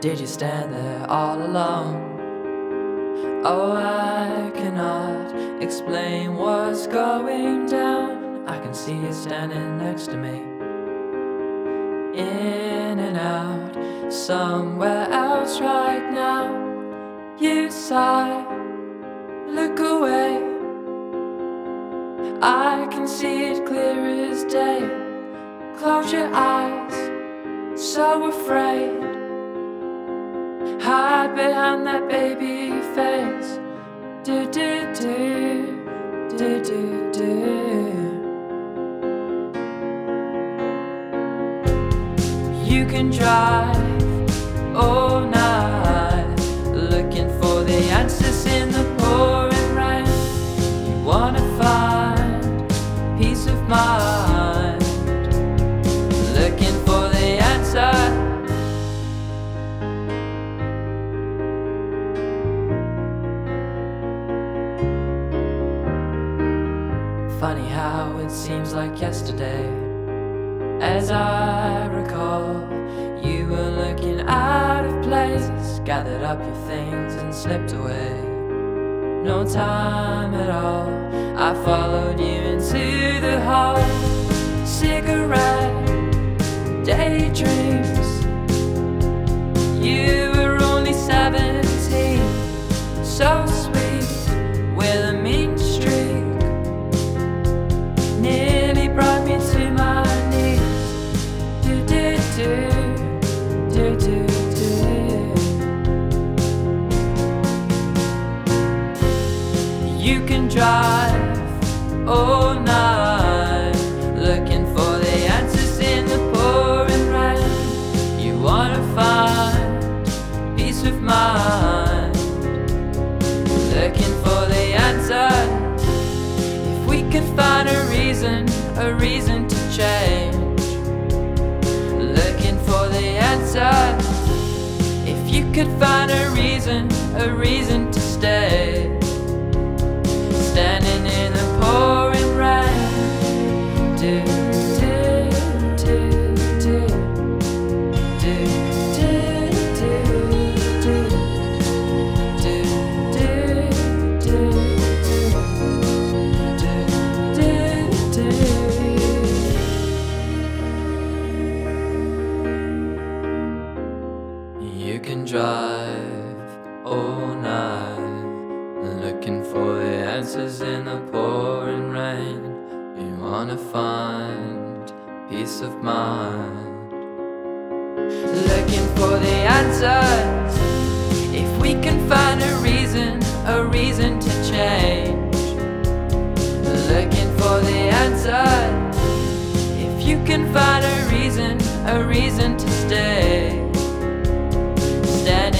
Did you stand there all alone? Oh, I cannot explain what's going down. I can see you standing next to me. In and out, somewhere else right now. You sigh, look away. I can see it clear as day. Close your eyes, so afraid. Hide behind that baby face. Do do do, do do do. You can drive Funny how it seems like yesterday. As I recall, you were looking out of place, gathered up your things and slipped away. No time at all, I followed you into the hall. Cigarette, daydreams. You were only 17, so sweet, drive all night, looking for the answers in the pouring rain. You wanna find peace of mind, looking for the answer. If we could find a reason, a reason to change. Looking for the answer. If you could find a reason, a reason to stay. You can drive all night, looking for the answers in the pouring rain. You wanna find peace of mind, Looking for the answers. If we can find a reason, a reason to change. Looking for the answers. If you can find a reason, a reason to stay. Standing